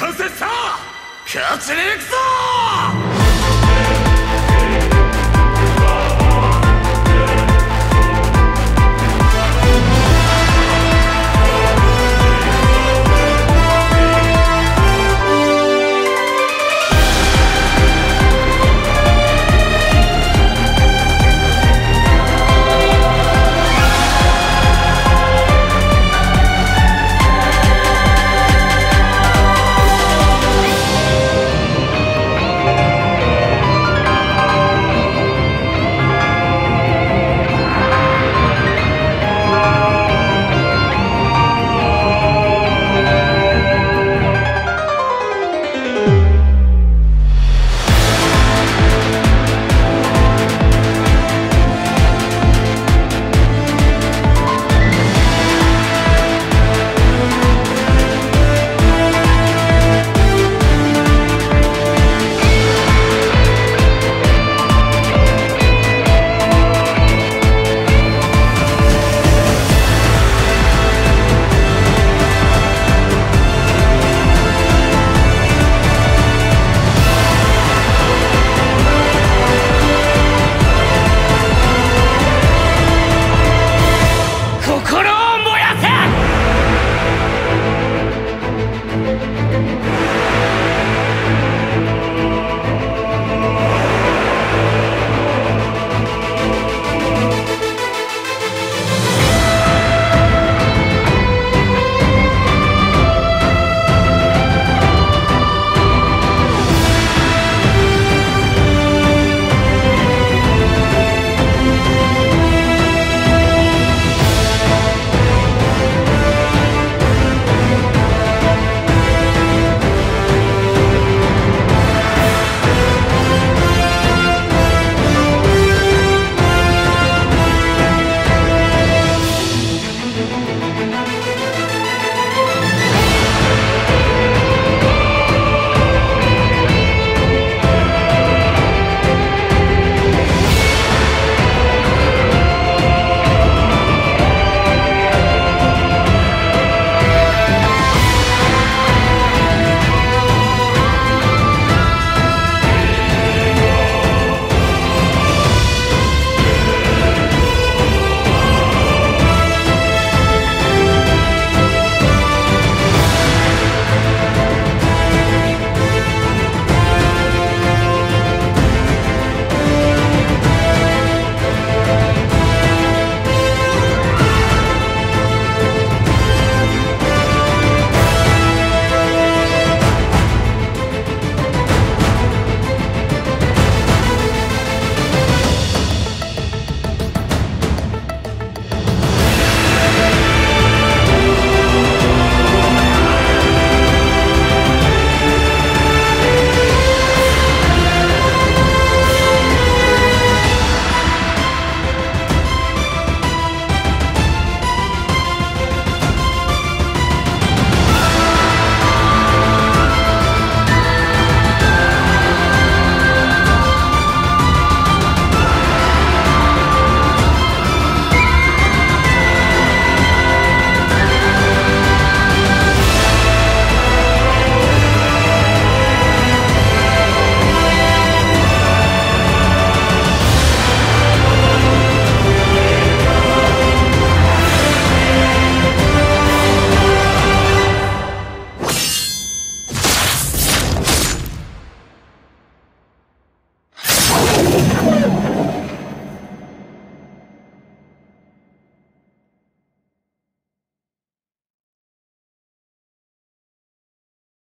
完成した!勝ちに行くぞ!